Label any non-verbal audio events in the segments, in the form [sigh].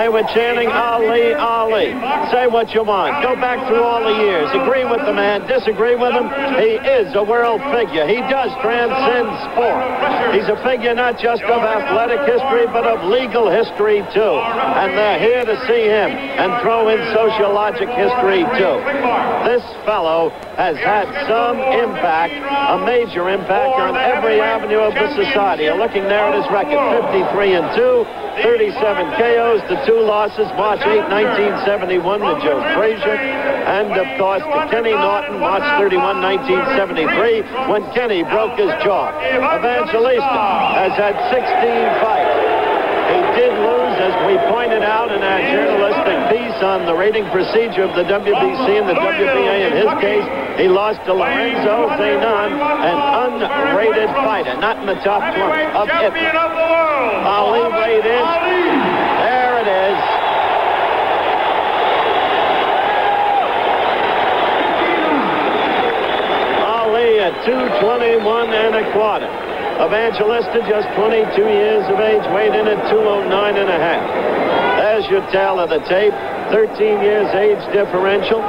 They were chanting Ali, Ali. Say what you want. Go back through all the years. Agree with the man, disagree with him. He is a world figure. He does transcend sport. He's a figure not just of athletic history, but of legal history, too. And they're here to see him and throw in sociologic history, too. This fellow has had some impact, a major impact on every avenue of the society. You're looking there at his record, 53 and 2, 37 KOs, the two losses, March 8, 1971 to Joe Frazier, and of course to Kenny Norton, March 31, 1973, when Kenny broke his jaw. Evangelista has had 16 fights. He did lose, as we pointed out in our journalistic piece on the rating procedure of the WBC and the WBA. In his case, he lost to Lorenzo Zanon, an unrated fighter, not in the top 20 of Champion of the world. Ali weighed in. There it is. Ali at 221 and a quarter. Evangelista, just 22 years of age, weighed in at 209 and a half. There's your tale of the tape. 13 years age differential.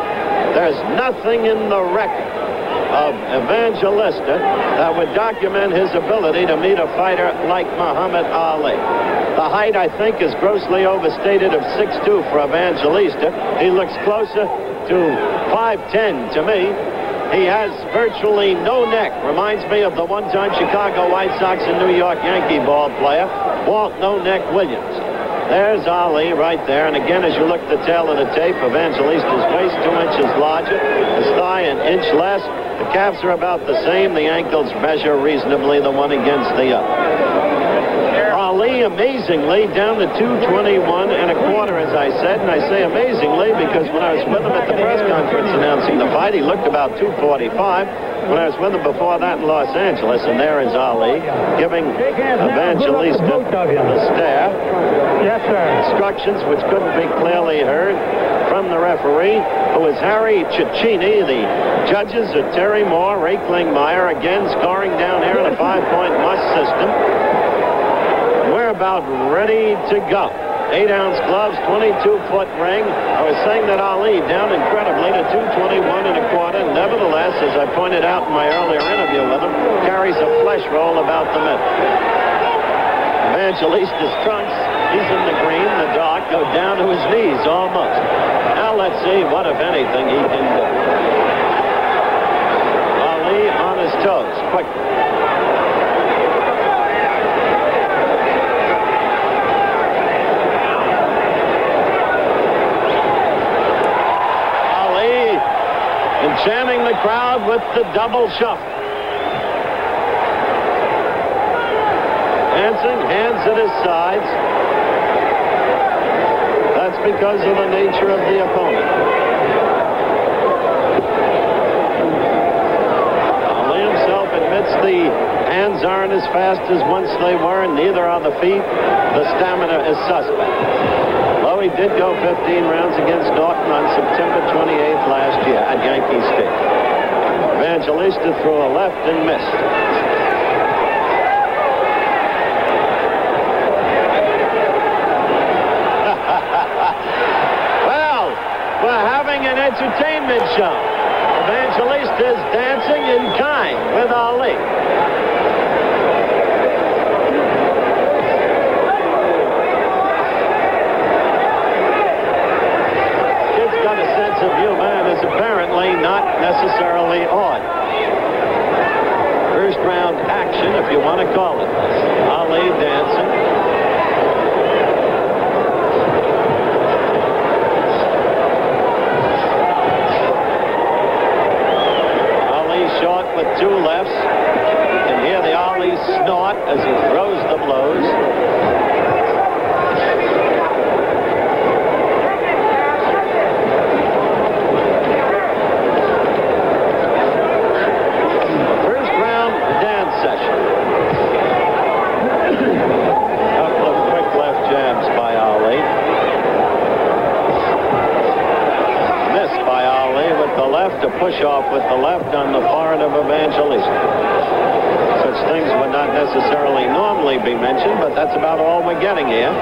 There's nothing in the record of Evangelista that would document his ability to meet a fighter like Muhammad Ali. The height, I think, is grossly overstated of 6'2 for Evangelista. He looks closer to 5'10 to me. He has virtually no neck. Reminds me of the one-time Chicago White Sox and New York Yankee ball player, Walt No Neck Williams. There's Ali right there. And again, as you look at the tail of the tape, Evangelista's waist two inches larger, his thigh an inch less. The calves are about the same. The ankles measure reasonably the one against the other. Ali, amazingly, down to 221 and a quarter, as I said. And I say amazingly because when I was with him at the press conference announcing the fight, he looked about 245. When I was with him before that in Los Angeles, and there is Ali giving Evangelista the stare. Yes, sir. Instructions which couldn't be clearly heard from the referee, who is Harry Cecchini. The judges are Terry Moore, Ray Klingmeyer, again scoring down here in a five-point must system. About ready to go. Eight ounce gloves, 22 foot ring. I was saying that Ali down incredibly to 221 and a quarter. Nevertheless, as I pointed out in my earlier interview with him, carries a flesh roll about the middle. Evangelista's trunks, he's in the green, the dark, go down to his knees almost. Now let's see what, if anything, he can do. Ali on his toes, quickly. Enchanting the crowd with the double shuffle. Dancing, hands at his sides. That's because of the nature of the opponent. Ali himself admits the hands aren't as fast as once they were, and neither are the feet. The stamina is suspect. Well, he did go 15 rounds against Norton on September 28th last year at Yankee Stadium. Evangelista threw a left and missed. [laughs] well, we're having an entertainment show. Evangelista is dancing in kind with Ali. of view man is apparently not necessarily odd. First round action, if you want to call it Ali dancing. Ali short with two lefts. You can hear the Ali snort as he throws the blows. left, a push-off with the left on the forehead of Evangelista. Such things would not necessarily normally be mentioned, but that's about all we're getting here.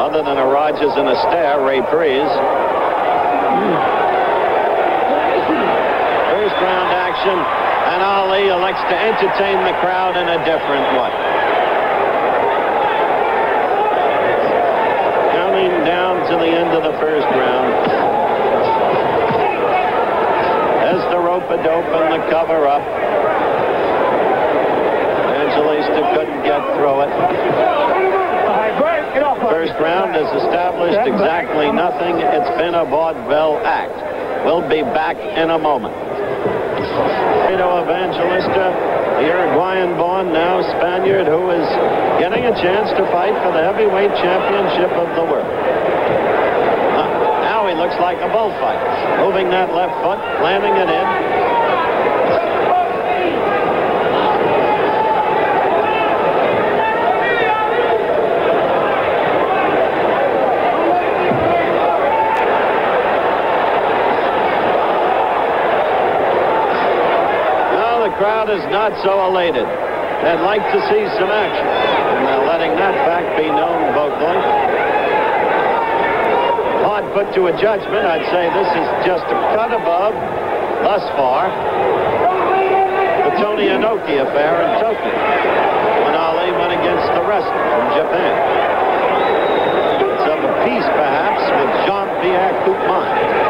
other than a Rogers and a stare, Ray Priest. First round action, and Ali elects to entertain the crowd in a different way. Counting down to the end of the first round. As the rope-a-dope the cover up. Evangelista couldn't get through it. First round has established exactly nothing. It's been a vaudeville act. We'll be back in a moment. Pedro Evangelista, the Uruguayan-born, now Spaniard, who is getting a chance to fight for the heavyweight championship of the world. Now he looks like a bullfighter. Moving that left foot, landing it in. Now the crowd is not so elated. They'd like to see some action. And they're letting that fact be known vocally. Hard put to a judgment. I'd say this is just a cut above, thus far, the Tony Inoki affair in Tokyo, when Ali went against the wrestler from Japan. It's of a piece, perhaps, with Jean-Pierre Coopman.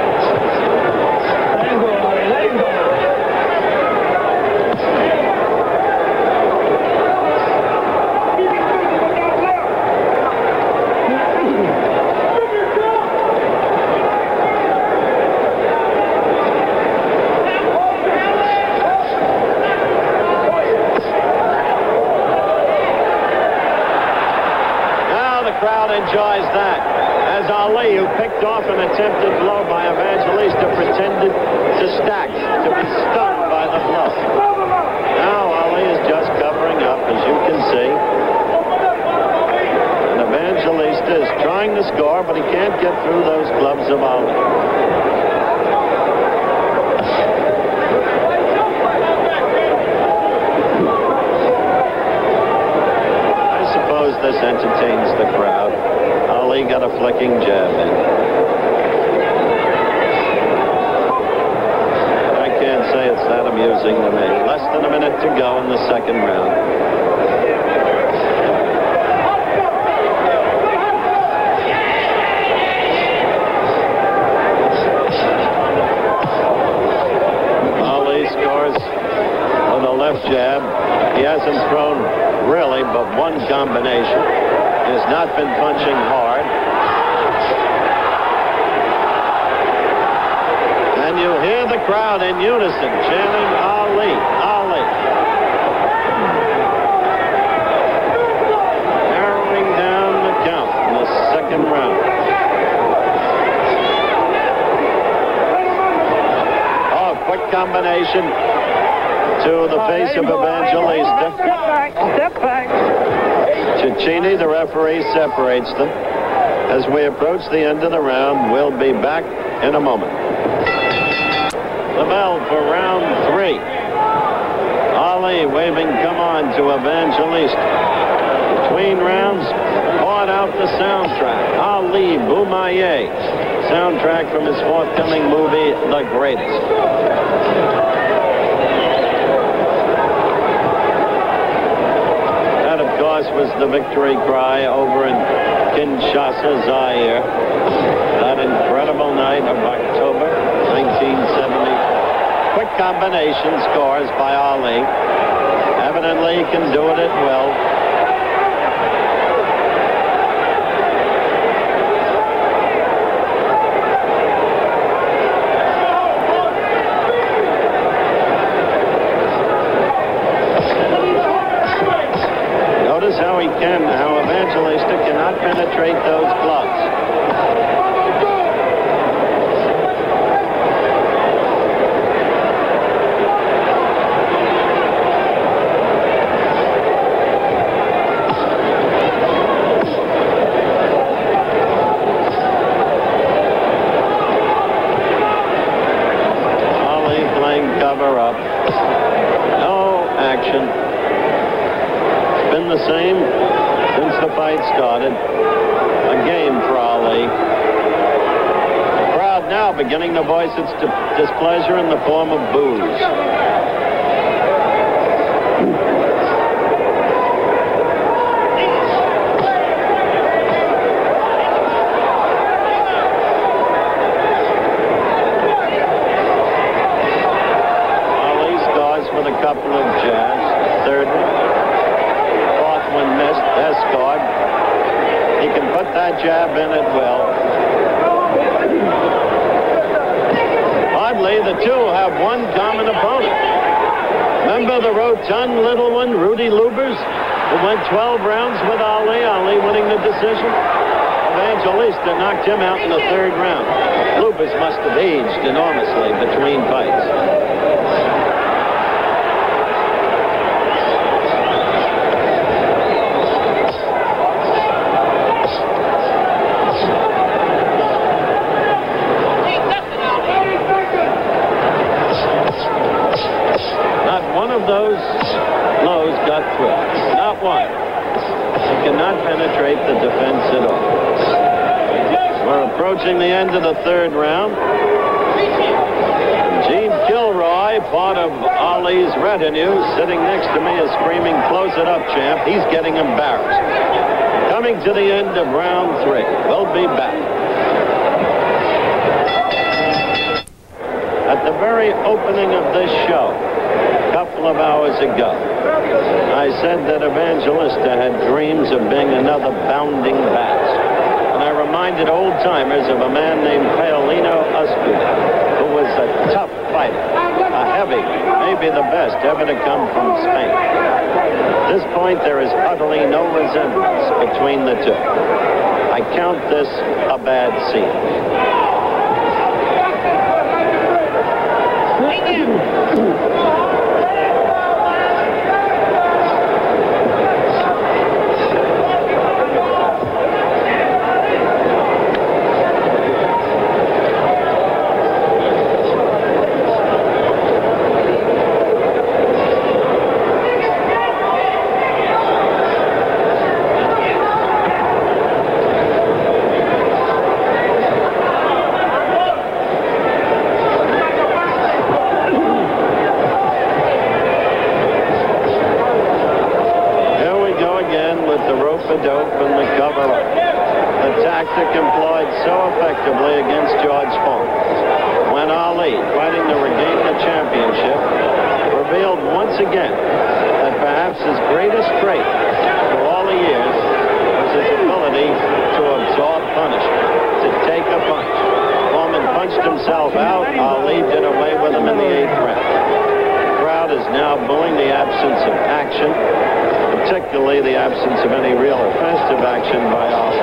Now the crowd enjoys that. As Ali, who picked off an attempted blow by Evangelista, pretended to stack, to be stunned by the blow. Now Ali is just covering up, as you can see. And Evangelista is trying to score, but he can't get through those gloves of Ali. I suppose this entertains the crowd. Ali got a flicking jab in. I can't say it's that amusing to me. Less than a minute to go in the second round. Ali scores on the left jab. He hasn't thrown really but one combination. He has not been punching hard. And you hear the crowd unison chanting Ali, Ali. Narrowing down the count in the second round. Oh, quick combination to the oh, face of Evangelista. Step back, step back. Cecchini, the referee, separates them. As we approach the end of the round, we'll be back in a moment. The bell for round three. Ali waving come on to Evangelista. Between rounds, poured out the soundtrack. Ali Bomaye. Soundtrack from his forthcoming movie, The Greatest. That, of course, was the victory cry over in Kinshasa, Zaire. That incredible night of October 1970. Combination scores by Ali. Evidently, he can do it at will. Notice how he can, how Evangelista cannot penetrate those gloves. Ali playing cover up. No action. It's been the same since the fight started. A game beginning to voice displeasure in the form of boos. Ali scores with a couple of jabs. Third one. Fourth one missed. Has scored. He can put that jab in at will. Oddly, the two have one common opponent. Rotund little one, Rudy Lubbers, who went 12 rounds with Ali, Ali winning the decision? Evangelista knocked him out in the third round. Lubbers must have aged enormously between fights. Not one of those blows got through. Not one. He cannot penetrate the defense at all. We're the the third round. Gene Kilroy, part of Ali's retinue, sitting next to me is screaming, close it up, champ. He's getting embarrassed. Coming to the end of round three. We'll be back. At the very opening of this show, a couple of hours ago, I said that Evangelista had dreams of being another bounding bat. Reminded old timers of a man named Paolino Uzcudun, who was a tough fighter, a heavy, maybe the best ever to come from Spain. At this point, there is utterly no resemblance between the two. I count this a bad scene. Here we go again with the rope-a-dope and the cover-up. The tactic employed so effectively against George Funk. When Ali, fighting to regain the championship, revealed once again that perhaps his greatest trait through all the years was his ability to absorb punishment, to take a punch. Foreman punched himself out. Ali did away with him in the eighth round. The crowd is now booing the absence of action, particularly the absence of any real offensive action by Ali.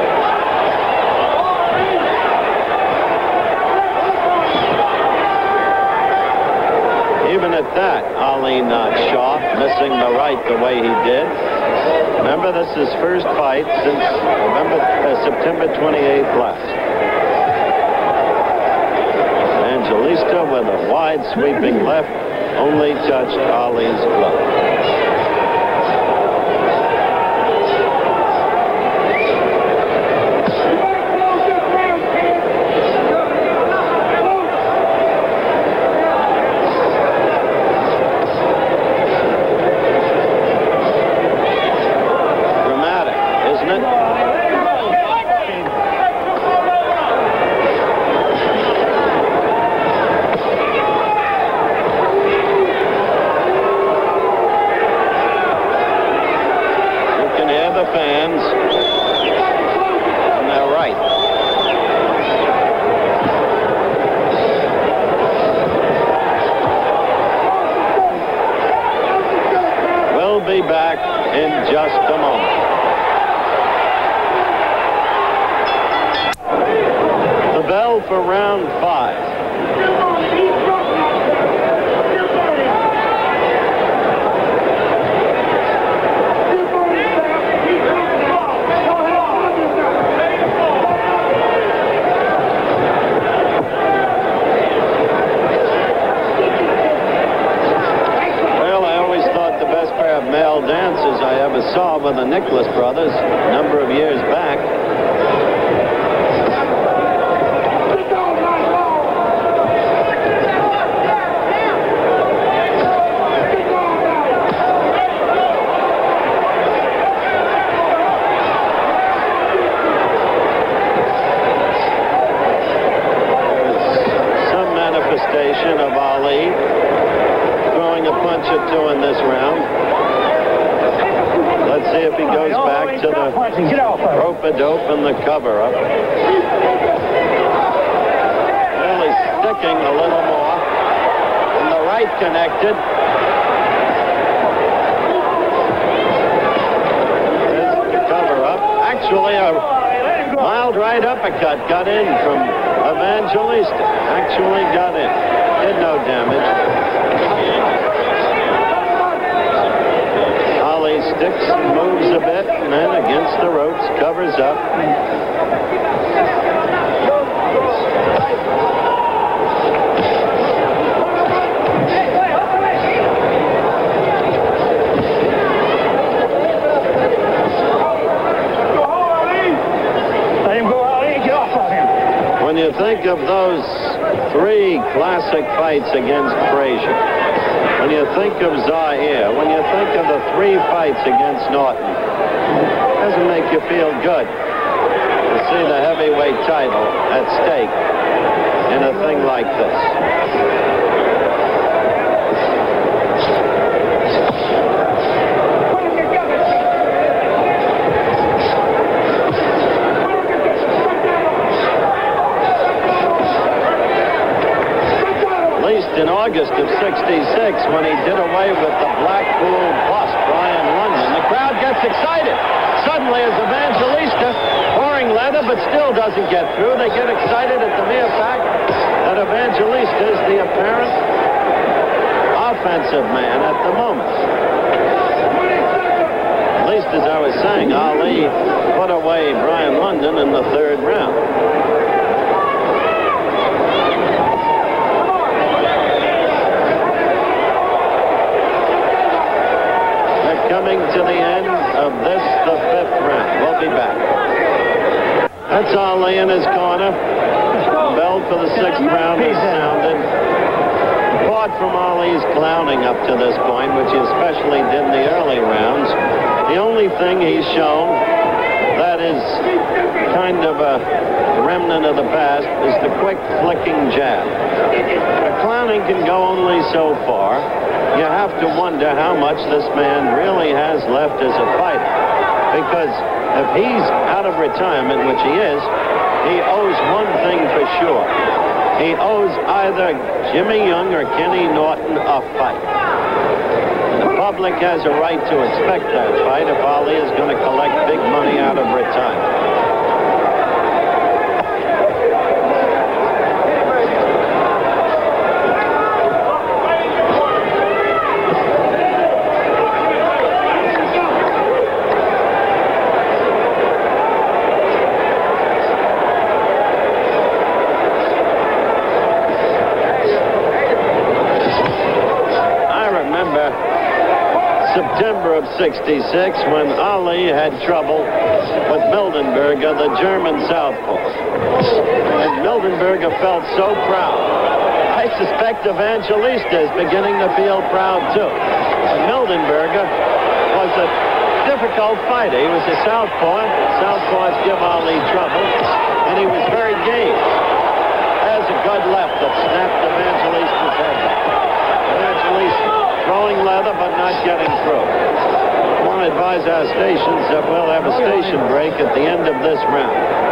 Even at that, Ali not sharp, missing the right the way he did. Remember, this is his first fight since November, uh, September 28th last. Angelista with a wide sweeping left only touched Ali's glove. Dramatic, isn't it? You can hear the fans. And they're right. We'll be back in just a moment. The bell for round five. Well, I always thought the best pair of male dancers I ever saw were the Nicholas brothers a number of years back. to the rope-a-dope and the cover-up. Really sticking a little more. And the right connected. There's the cover-up. Actually, a mild right uppercut got in from Evangelista. Actually got in. Did no damage. sticks, moves a bit, and then against the ropes, covers up. When you think of those three classic fights against Frazier, when you think of Zaire, when you think of the three fights against Norton, doesn't make you feel good to see the heavyweight title at stake in a thing like this. in August of 66 when he did away with the Blackpool bust, Brian London. The crowd gets excited. Suddenly, as Evangelista pouring leather but still doesn't get through, they get excited at the mere fact that Evangelista is the apparent offensive man at the moment. At least as I was saying, Ali put away Brian London in the third round. coming to the end of this, the fifth round. We'll be back. That's Ali in his corner. Bell for the sixth round is sounded. Apart from Ali's clowning up to this point, which he especially did in the early rounds, the only thing he's shown that is kind of a remnant of the past is the quick flicking jab. The clowning can go only so far you have to wonder how much this man really has left as a fighter. Because if he's out of retirement, which he is, he owes one thing for sure. He owes either Jimmy Young or Kenny Norton a fight. The public has a right to expect that fight if Ali is going to collect big money out of retirement. September of 66 when Ali had trouble with Mildenberger, the German southpaw. And Mildenberger felt so proud. I suspect Evangelista is beginning to feel proud too. Mildenberger was a difficult fighter. He was a southpaw. Southpaws give Ali trouble, and he was very game. There's a good left that snapped Evangelista's head. Evangelista throwing leather but not getting through. I want to advise our stations that we'll have a station break at the end of this round.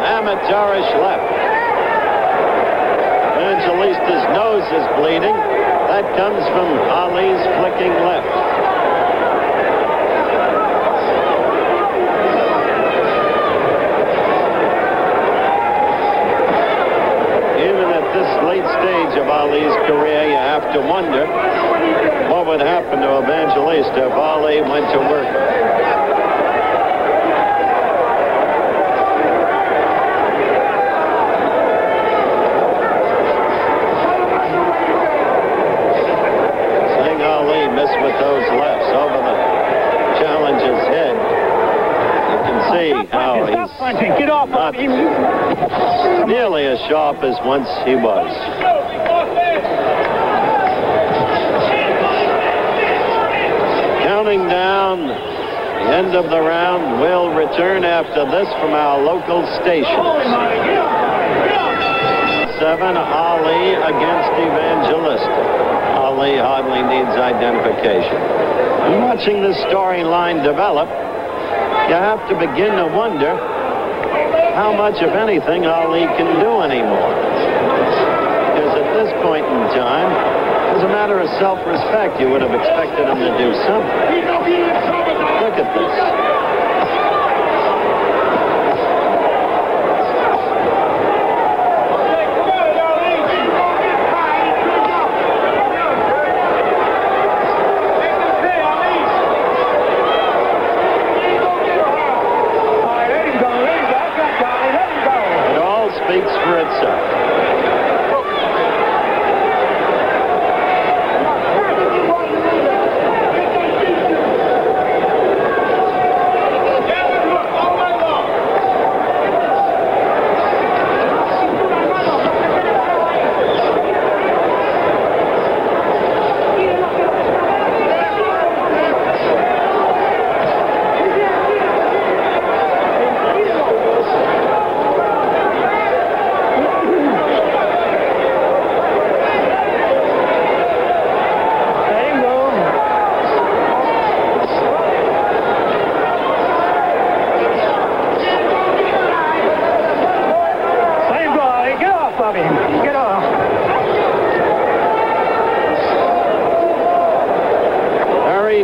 Amateurish left. Evangelista's nose is bleeding. That comes from Ali's flicking left. late stage of Ali's career, you have to wonder what would happen to Evangelista if Ali went to work. Seeing Ali miss with those lefts over the challenger's head. You can see how he's Get off not nearly as once he was. Counting down the end of the round. We'll return after this from our local stations. Seven, Ali against Evangelista. Ali hardly needs identification. And watching this storyline develop, you have to begin to wonder how much, of anything, Ali can do anymore. Because at this point in time, as a matter of self-respect, you would have expected him to do something. Look at this.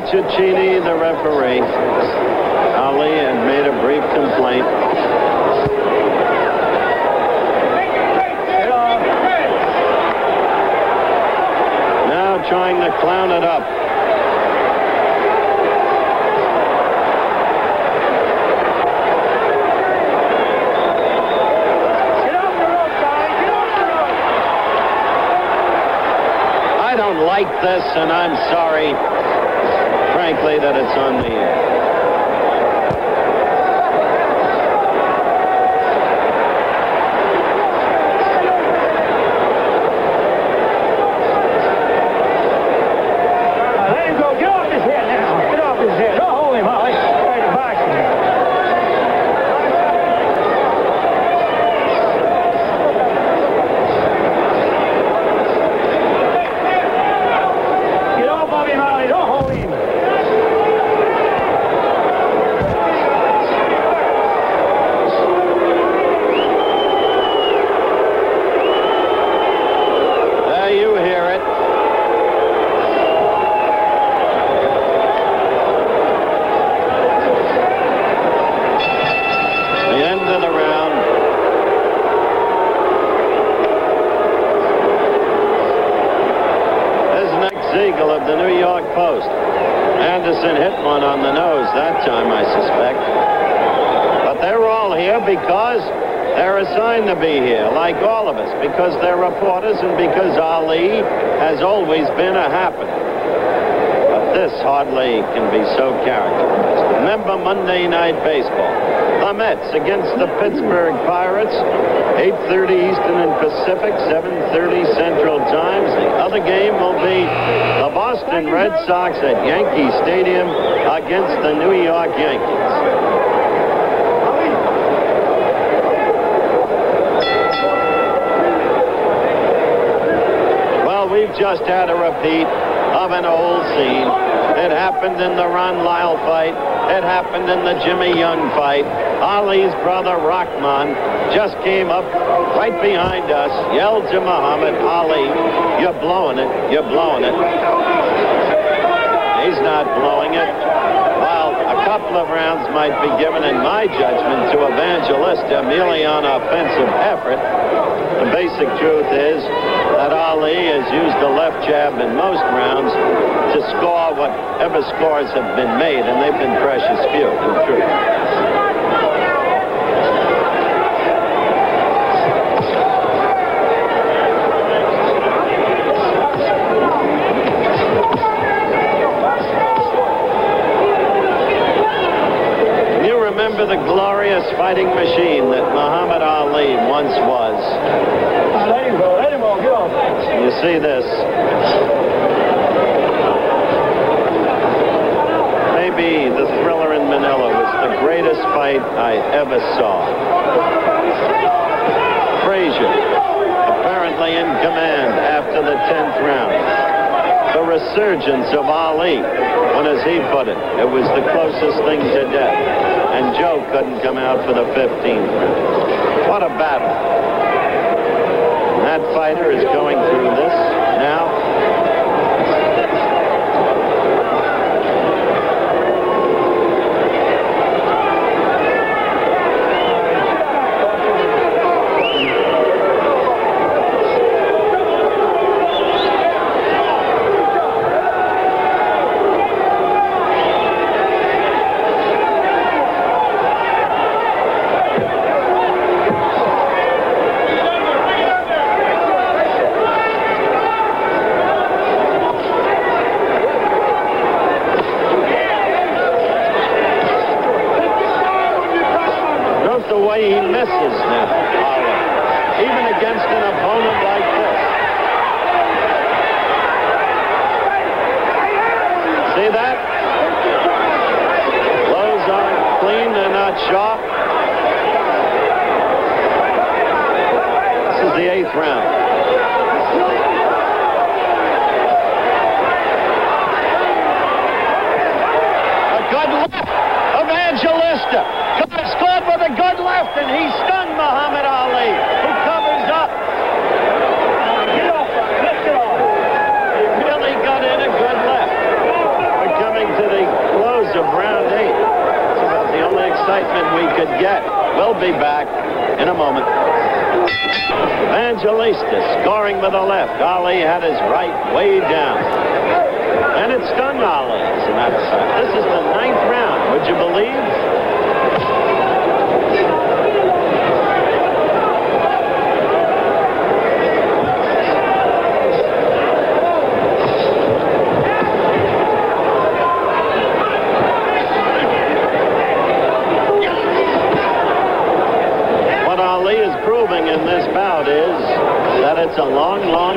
Cecchini, the referee. Ali had made a brief complaint. Now trying to clown it up. I don't like this, and I'm sorry frankly, that it's on the air. Reporters and because Ali has always been a happening. But this hardly can be so characterized. Remember Monday Night Baseball. The Mets against the Pittsburgh Pirates, 8.30 Eastern and Pacific, 7.30 Central Times. The other game will be the Boston Red Sox at Yankee Stadium against the New York Yankees. We've just had a repeat of an old scene. It happened in the Ron Lyle fight. It happened in the Jimmy Young fight. Ali's brother Rahman just came up right behind us, yelled to Muhammad Ali, you're blowing it, you're blowing it. He's not blowing it. Well, a couple of rounds might be given, in my judgment, to Evangelista merely on offensive effort. The basic truth is that Ali has used the left jab in most rounds to score whatever scores have been made, and they've been precious few, in truth. remember the glorious fighting machine that Muhammad Ali once was. You see this. Maybe the thriller in Manila was the greatest fight I ever saw. Frazier, apparently in command after the 10th round. The resurgence of Ali, when as he put it, it was the closest thing to death. And Joe couldn't come out for the 15th round. What a battle. That fighter is going through this now Shaw. to the left. Ali had his right way down. And it's done, Ali. This is the ninth round. Would you believe? It's a long, long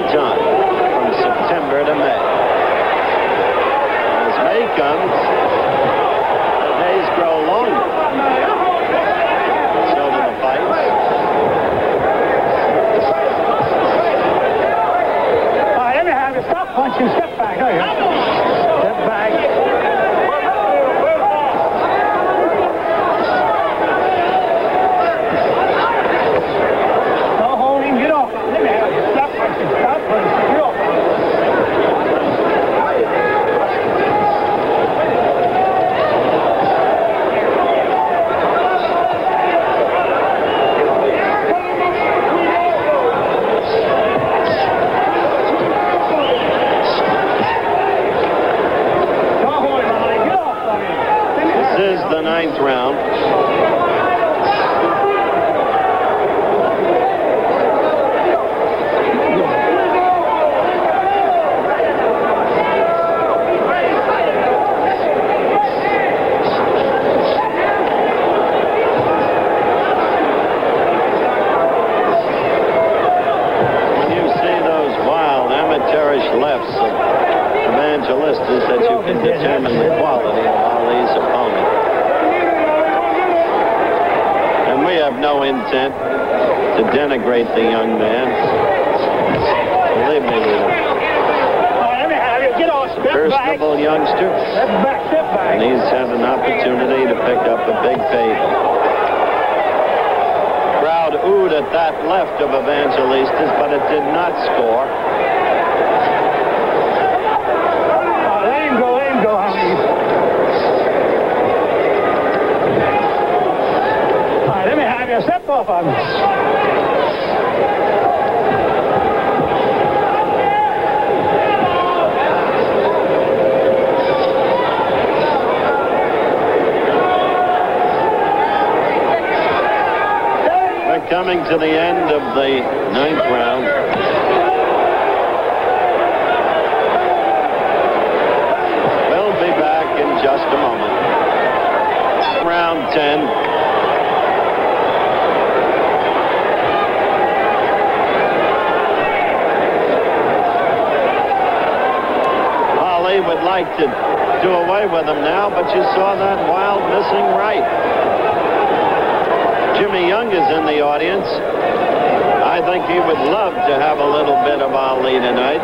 left of Evangelistas, but it did not score. Let him go, let him go, Honey. Let me have. Step off on me. Coming to the end of the ninth round. We'll be back in just a moment. Round 10. Ali would like to do away with him now, but you saw that wild missing right. Jimmy Young is in the audience. I think he would love to have a little bit of Ali tonight.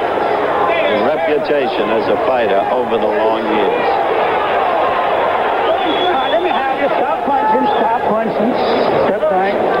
reputation as a fighter over the long years. Right, let me have you stop punching, stop punching, step back.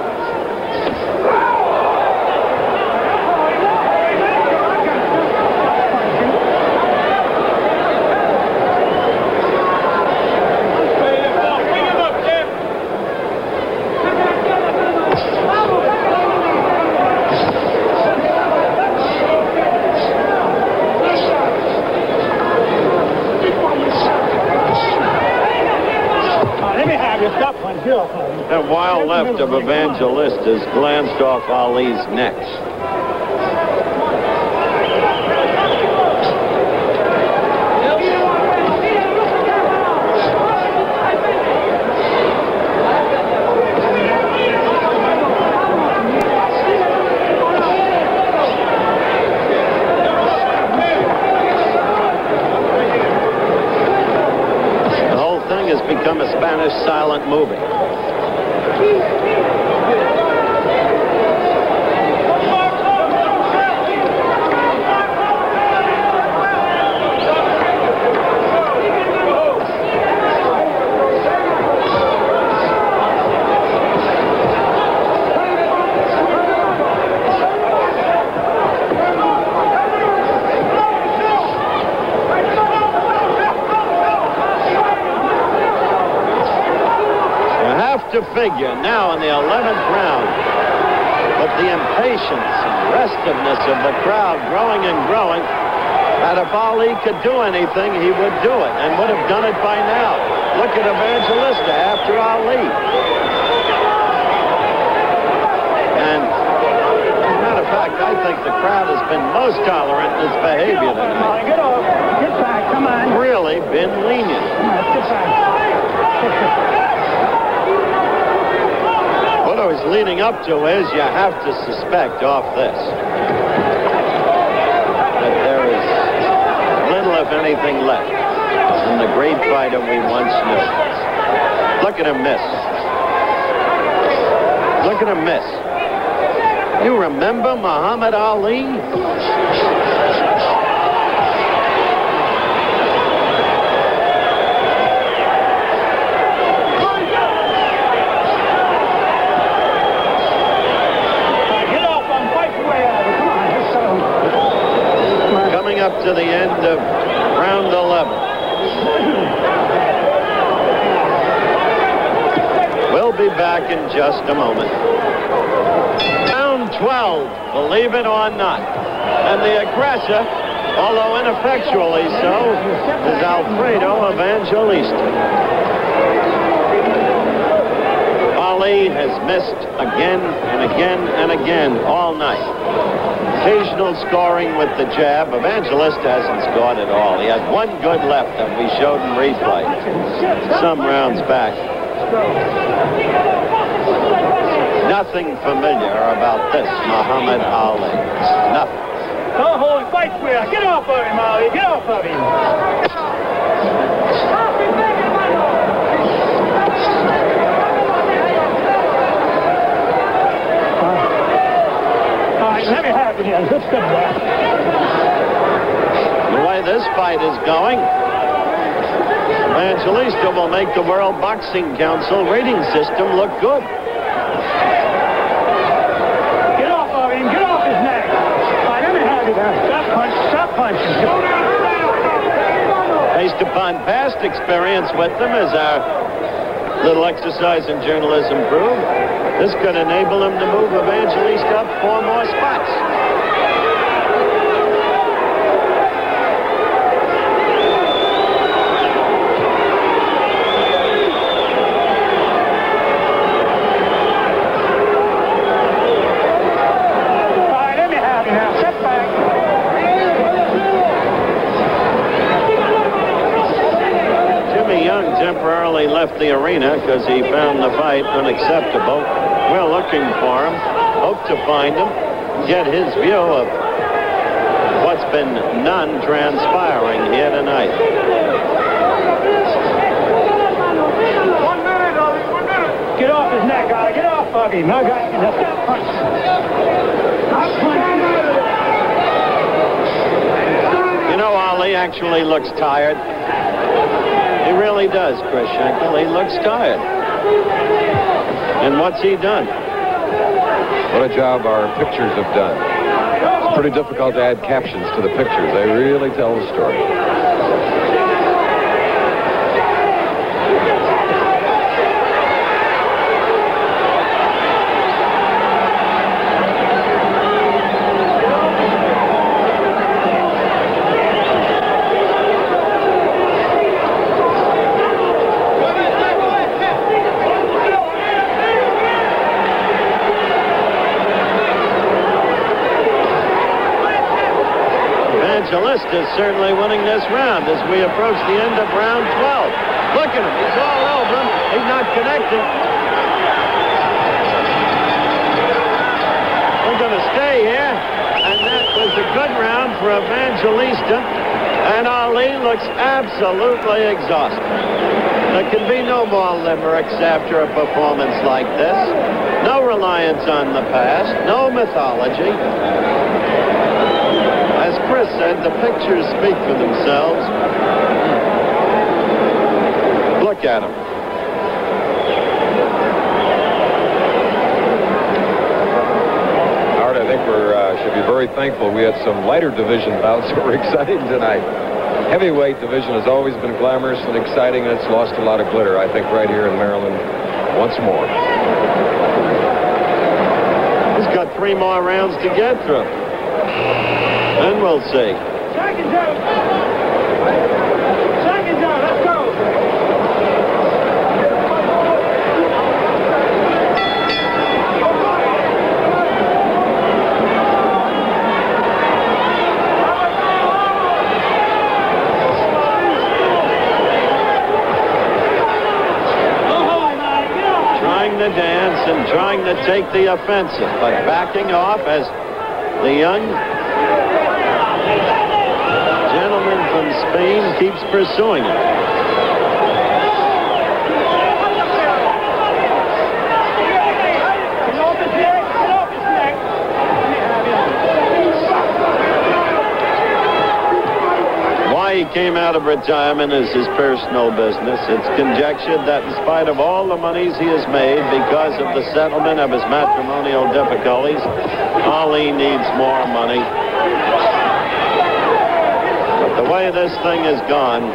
left of Evangelistas glanced off Ali's neck. The whole thing has become a Spanish silent movie. Figure now in the 11th round. But the impatience and restiveness of the crowd growing and growing, that if Ali could do anything, he would do it and would have done it by now. Look at Evangelista after Ali. And as a matter of fact, I think the crowd has been most tolerant in its behavior tonight. Get off. Get back. Come on. Really been lenient. Get back. [laughs] was leading up to is you have to suspect off this that there is little, if anything, left. and the great fighter we once knew. Look at him miss. Look at him miss. You remember Muhammad Ali? Get off, I'm fighting way out. Come on, let's go. Come on. Coming up to the end of round 11. We'll be back in just a moment. Round 12, believe it or not. And the aggressor, although ineffectually so, is Alfredo Evangelista. Ali has missed again and again and again all night. Occasional scoring with the jab. Evangelista hasn't scored at all. He had one good left that we showed in replay some rounds back. Nothing familiar about this Muhammad Ali. Nothing. Hold him, fight square. Get off of him, Ali. Get off of him. All right, let me have it here. Let's go back. The way this fight is going, Evangelista will make the World Boxing Council rating system look good. Get off of him. Get off his neck. Let me have it here. Stop punching. Stop punching. Based upon past experience with them, as our little exercise in journalism proved, this could enable him to move Evangelista up four more spots. Temporarily left the arena because he found the fight unacceptable. Looking for him, hope to find him, get his view of what's been none transpiring here tonight. Get off his neck, Ali. Get off of him. I got you. Now stop punching. Stop punching. You know, Ali actually looks tired. He really does, Chris Schenkel. He looks tired. And what's he done? What a job our pictures have done. It's pretty difficult to add captions to the pictures. They really tell the story. Evangelista is certainly winning this round as we approach the end of round 12. Look at him. He's all over him. He's not connected. We're going to stay here. And that was a good round for Evangelista. And Ali looks absolutely exhausted. There can be no more limericks after a performance like this. No reliance on the past. No mythology. Chris said, the pictures speak for themselves. Look at him. Howard, I think we're uh, should be very thankful we had some lighter division bouts [laughs] that were exciting tonight. Heavyweight division has always been glamorous and exciting, and it's lost a lot of glitter, I think, right here in Maryland once more. He's got three more rounds to get through. And we'll see. Second down. Second down. Let's go. Don't hold him, Ali. Get off. Trying to dance and trying to take the offensive, but backing off as the young gentleman from Spain keeps pursuing him. Get off his neck. Get off his neck. Me have you. Why he came out of retirement is his personal business. It's conjectured that in spite of all the monies he has made because of the settlement of his matrimonial difficulties, Ali needs more money. The way this thing has gone, he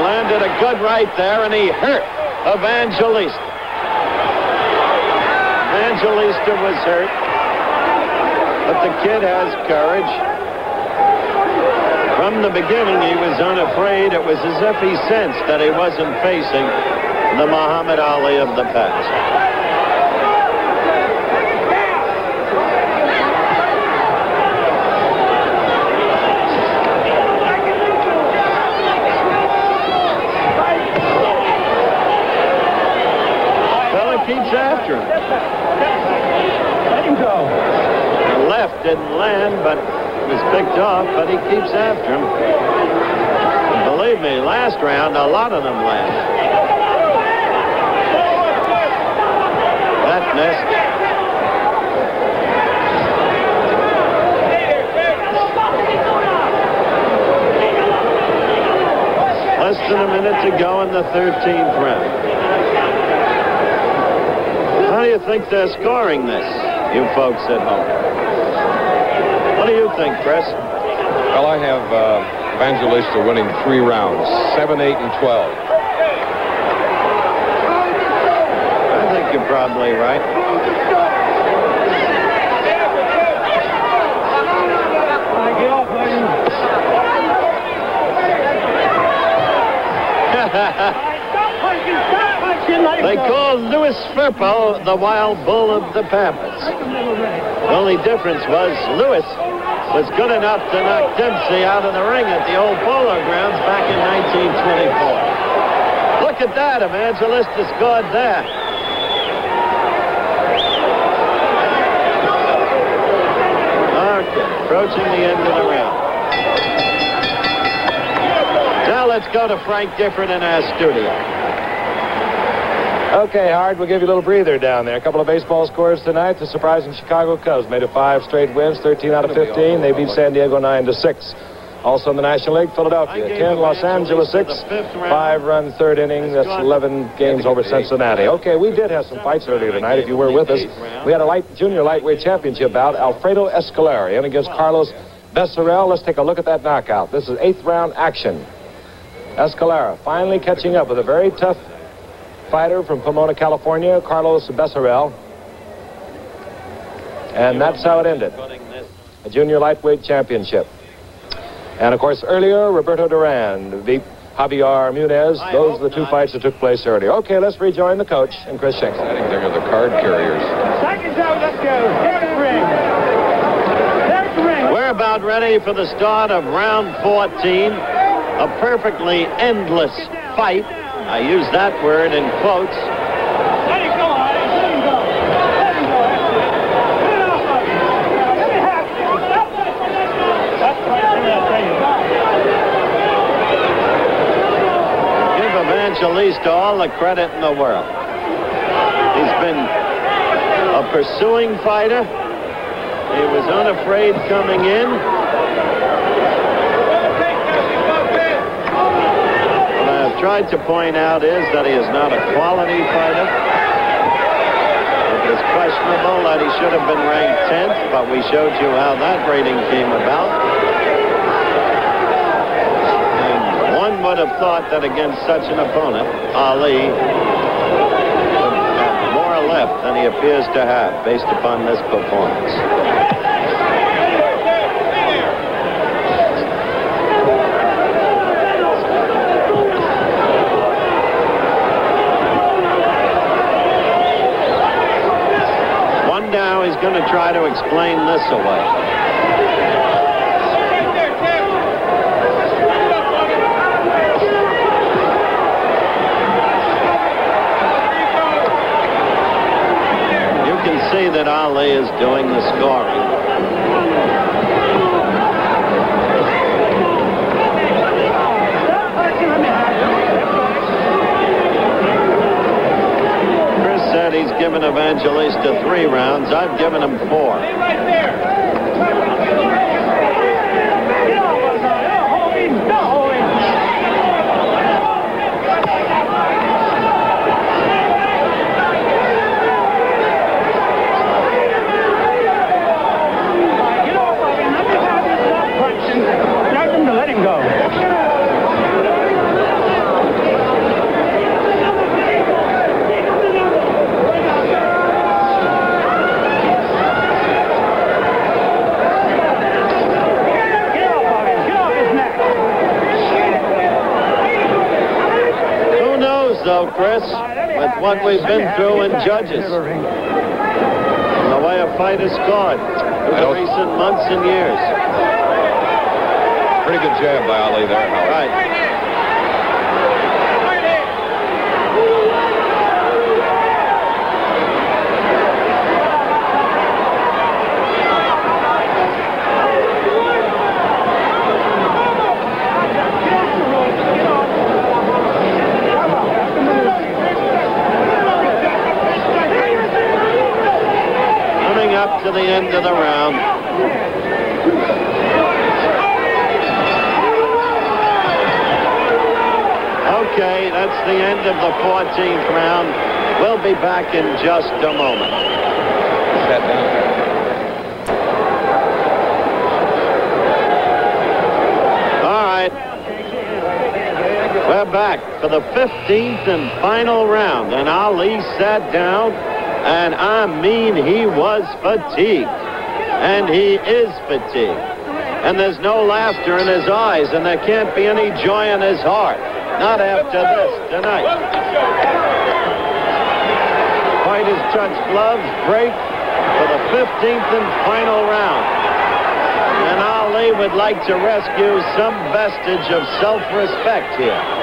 landed a good right there and he hurt Evangelista. Evangelista was hurt, but the kid has courage. From the beginning, he was unafraid. It was as if he sensed that he wasn't facing the Muhammad Ali of the past. Keeps after him. Let him go. The left didn't land, but was picked off, but he keeps after him. And believe me, last round, a lot of them landed. Less than a minute to go in the 13th round. How do you think they're scoring this, you folks at home? What do you think, Chris? Well, I have uh, Evangelista winning three rounds, 7, 8, and 12. I think you're probably right. All right, get off, lady. Stop punching. Stop punching. Him they go. call Luis Firpo the wild bull of the Pampas. The only difference was Luis was good enough to knock Dempsey out of the ring at the old Polo Grounds back in 1924. Look at that. Evangelista scored there. Okay, approaching the end of the round. Now let's go to Frank Gifford in our studio. Okay, Hard, we'll give you a little breather down there. A couple of baseball scores tonight. The surprising Chicago Cubs made it five straight wins, 13 out of 15. They beat San Diego 9 to 6. Also in the National League, Philadelphia, I 10, Los Angeles 6, five run third inning. That's 11 games over Cincinnati. Okay, we did have some fights earlier tonight, if you were with us. We had a light junior lightweight championship bout. Alfredo Escalera in against Carlos Becerril. Let's take a look at that knockout. This is eighth round action. Escalera finally catching up with a very tough fighter from Pomona, California, Carlos Becerril. And that's how it ended. A junior lightweight championship. And of course, earlier, Roberto Duran beat Javier Muniz. Those are the two fights that took place earlier. Okay, let's rejoin the coach and Chris Schenkel. I think they're the card carriers. Seconds out. Let's go. There's the ring. There's the ring. We're about ready for the start of round 14. A perfectly endless fight. I use that word in quotes. Give Evangelista all the credit in the world. He's been a pursuing fighter. He was unafraid coming in. What I've tried to point out is that he is not a quality fighter. It is questionable that he should have been ranked 10th, but we showed you how that rating came about. And one would have thought that against such an opponent, Ali would have more left than he appears to have based upon this performance. try to explain this away. see that Ali is doing the scoring. Evangelista three rounds. I've given him four. Right there. Get off us now. Don't hold him. Don't hold him. Get off of him. Let me have this left punch and tell them to let him go. Get off of him. Get off his neck. Who knows, though, Chris, with what we've been through in judges, the way a fight is scored in recent months and years. Pretty good jab by Ali there, Howard. Right. Coming up to the end of the round. Okay, that's the end of the 14th round. We'll be back in just a moment. Down. All right. We're back for the 15th and final round, and Ali sat down, and I mean he was fatigued. And he is fatigued. And there's no laughter in his eyes, and there can't be any joy in his heart. Not after this tonight. Fight his touch gloves, break for the 15th and final round. And Ali would like to rescue some vestige of self-respect here.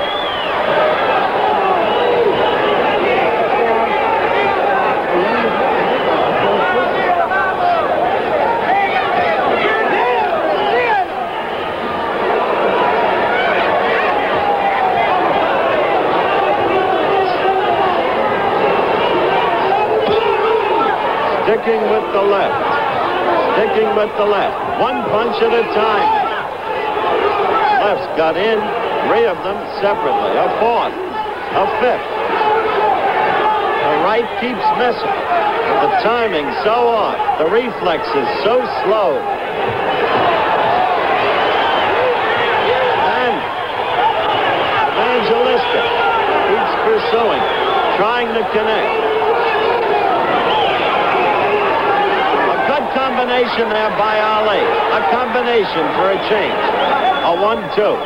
Sticking with the left. With the left. One punch at a time. Left's got in, three of them separately. A fourth, a fifth. The right keeps missing. The timing so off. The reflexes so slow. And Evangelista keeps pursuing, trying to connect. A good combination there by Ali. A combination for a change. A one-two.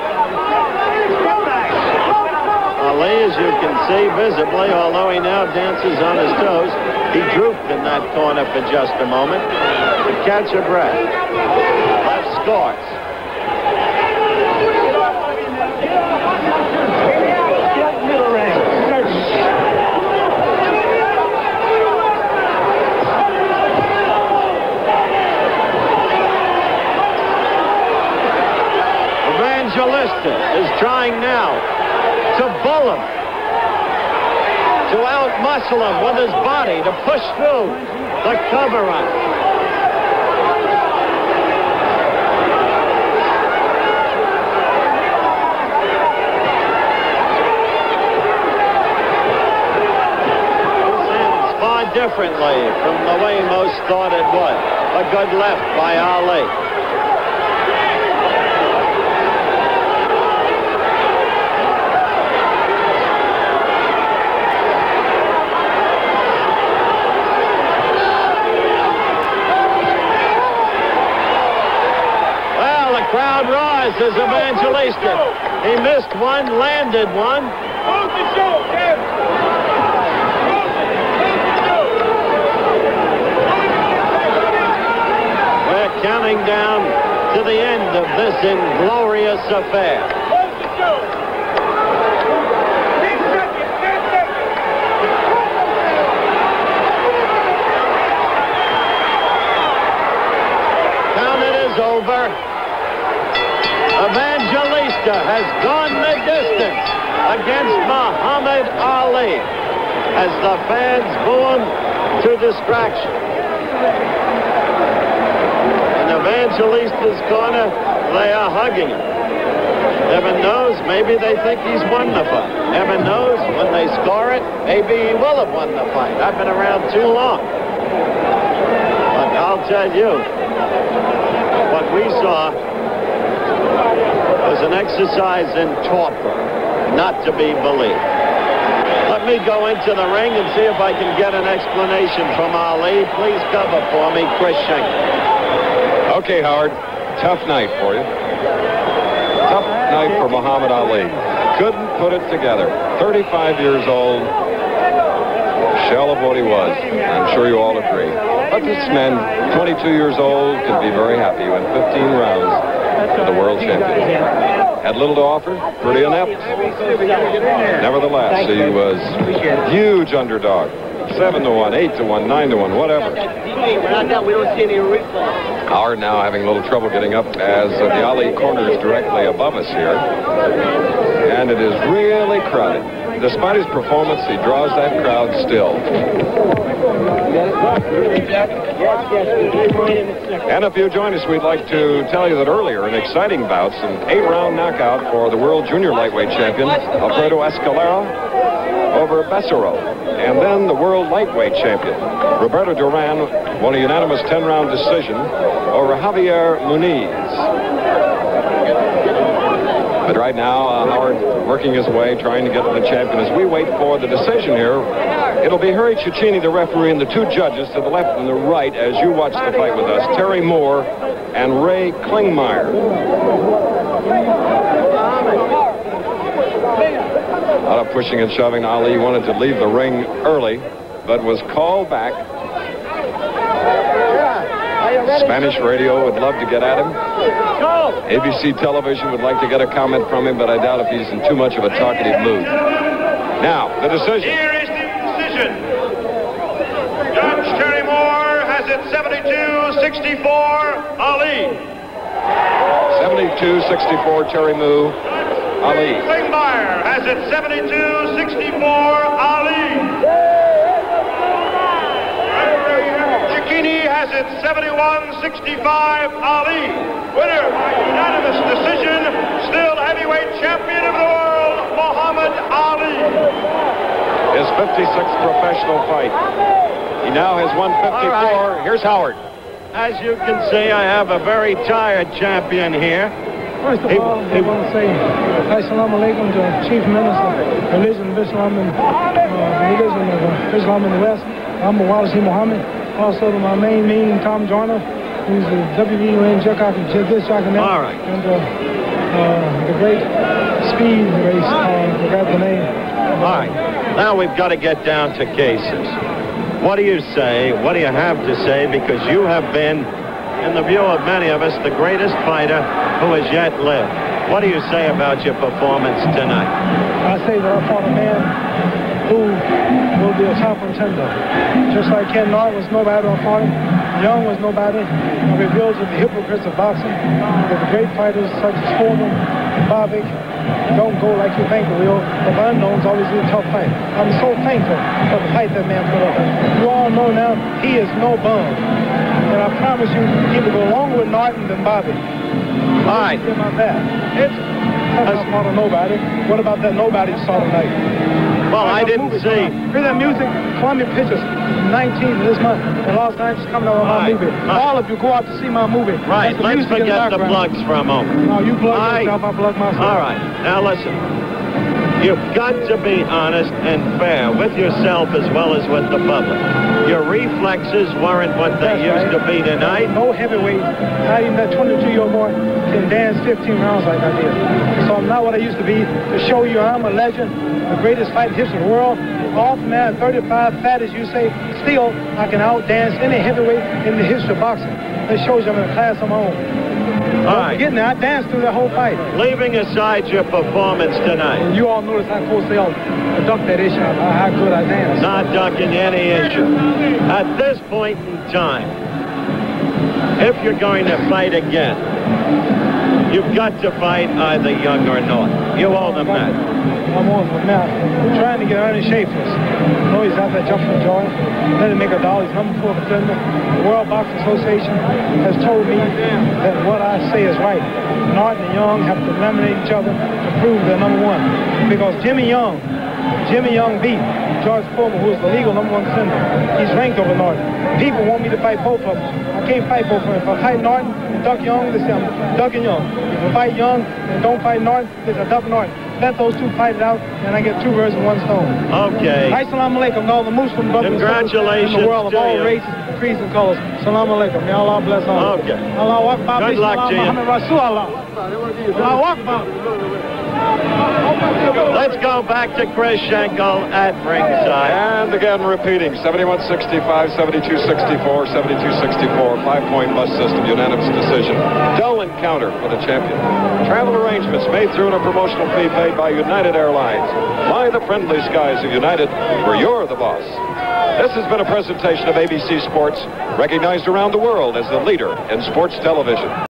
Ali, as you can see visibly, although he now dances on his toes, he drooped in that corner for just a moment to catch a breath. Left scores. Middle ring. Evangelista is trying now to bull him, to outmuscle him with his body, to push through the cover up. Ends far differently from the way most thought it would. A good left by Ali. was is Evangelista. He missed one, landed one. We're counting down to the end of this inglorious affair. Count it is over. Has gone the distance against Muhammad Ali as the fans boo to distraction. In Evangelista's corner, they are hugging him. Heaven knows, maybe they think he's won the fight. Heaven knows, when they score it, maybe he will have won the fight. I've been around too long. But I'll tell you, what we saw was an exercise in torpor, not to be believed. Let me go into the ring and see if I can get an explanation from Ali. Please cover for me, Chris Schenkel. Okay, Howard. Tough night for you. Tough night for Muhammad Ali. Couldn't put it together. 35 years old. Shell of what he was. I'm sure you all agree. But this man, 22 years old, can be very happy. He went 15 rounds the world champion. Had little to offer, pretty inept. Nevertheless, he was huge underdog. 7 to 1, 8 to 1, 9 to 1, whatever. Howard now having a little trouble getting up as the Ali corner is directly above us here. And it is really crowded. Despite his performance, he draws that crowd still. And if you join us, we'd like to tell you that earlier, in exciting bouts, an eight-round knockout for the world junior lightweight champion, Alfredo Escalera, over Becerril. And then the world lightweight champion, Roberto Duran, won a unanimous 10-round decision over Javier Muniz. But right now, uh, Howard working his way, trying to get to the champion. As we wait for the decision here, it'll be Harry Cecchini, the referee, and the two judges to the left and the right as you watch the fight with us, Terry Moore and Ray Klingmeyer. A lot of pushing and shoving. Ali wanted to leave the ring early, but was called back. Spanish radio would love to get at him. ABC television would like to get a comment from him, but I doubt if he's in too much of a talkative mood. Now, the decision. Here is the decision. Judge Terry Moore has it 72-64, Ali. 72-64, Terry Moo, Ali. Klingmeyer has it 72-64, Ali. Cecchini has it 71-65, Ali. Winner by unanimous decision, still heavyweight champion of the world, Muhammad Ali. His 56th professional fight. He now has won 54. right. Here's Howard. As you can see, I have a very tired champion here. First of Hey, all, hey. I want to say Assalamu alaikum to Chief Minister, Religion of Islam and uh, Religion of uh, Islam in the West. I'm Wallace Muhammad. Also to my main man, Tom Joyner, who's the WBUN Jack this jockey now. All right. And uh, uh, the great speed race, uh, forgot the name. All right. Now we've got to get down to cases. What do you say? What do you have to say? Because you have been, in the view of many of us, the greatest fighter who has yet lived. What do you say about your performance tonight? I say that I fought a man who will be a top contender. Just like Ken Norton was nobody on him, Young was nobody. It reveals the hypocrites of boxing. That the great fighters such as Foreman, Bobick, don't go like you think they will. The unknowns always do a tough fight. I'm so thankful for the fight that man put up. You all know now he is no bum. And I promise you, he will go longer with Norton than Bobby. All right. Give my back. It's talking about a nobody. What about that nobody you saw tonight? Well, I didn't see. Hear that music. Columbia Pictures, 19th of this month. And Los Angeles coming out with my movie. right. All of you go out to see my movie. Right, the let's forget the background. plugs for a moment. No, you plug I- yourself, I plug myself. All right. Now listen. You've got to be honest and fair with yourself as well as with the public. Your reflexes weren't what they That's used right. to be tonight. No heavyweight, not even that 22-year-old boy, can dance 15 rounds like I did. So I'm not what I used to be. To show you I'm a legend, the greatest fight in the history of the world. Off man, 35, fat as you say, still I can outdance any heavyweight in the history of boxing. That shows you I'm in a class of my own. All right. forget I danced through the whole fight. Leaving aside your performance tonight, You all notice how close they all issue of how good I dance. not ducking any issue. At this point in time, if you're going to fight again, you've got to fight either Young or Norton. You owe them that. I'm on with Matt. We're trying to get Ernie Shavers. I know he's out there jumping for joy. Let him make a dollar. He's number four contender. The World Boxing Association has told me that what I say is right. Norton and Young have to eliminate each other to prove they're number one. Because Jimmy Young, Jimmy Young beat George Foreman, who is the legal number one contender. He's ranked over Norton. People want me to fight both of them. I can't fight both of them. If I fight Norton and Duck Young, say I'm ducking Young. If I fight Young and don't fight Norton, they say duck Norton. Let those two fight it out, and I get two birds with one stone. Okay. Assalamu alaikum to all the Muslim brothers Congratulations in the world of all you. races, creeds, and colors. Salam alaikum. May Allah bless all. Okay. Allah Akbar. Good luck you. Muhammad Rasulullah. Allah Akbar. Let's go back to Chris Schenkel at ringside. And again, repeating 71-65, 72-64, 72-64, five-point must system, unanimous decision. Dull encounter for the champion. Travel arrangements made through a promotional fee paid by United Airlines. Fly the friendly skies of United, where you're the boss. This has been a presentation of ABC Sports, recognized around the world as the leader in sports television.